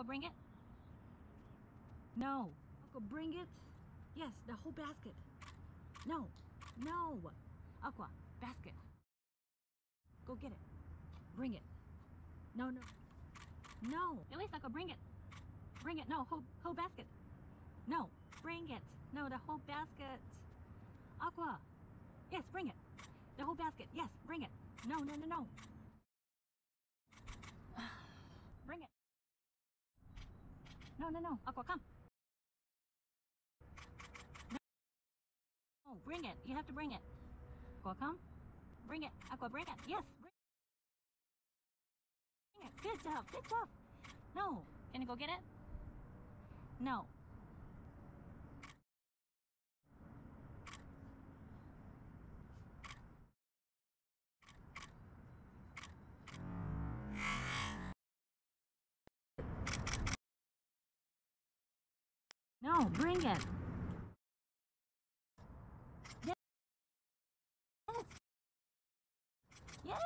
Aqua, bring it. No. Aqua, bring it. Yes, the whole basket. No. No. Aqua, basket. Go get it. Bring it. No, no. No. At least Aqua, bring it. Bring it. No, whole, whole basket. No. Bring it. No, the whole basket. Aqua. Yes, bring it. The whole basket. Yes, bring it. No, no, no, no. bring it. No, no, no. Aqua, come. No, oh, bring it. You have to bring it. Aqua, come. Bring it. Aqua, bring it. Yes. Bring it. Good job. Good job. No. Can you go get it? No. No, bring it. Yes. Yes.